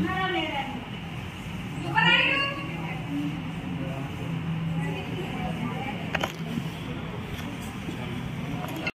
Nada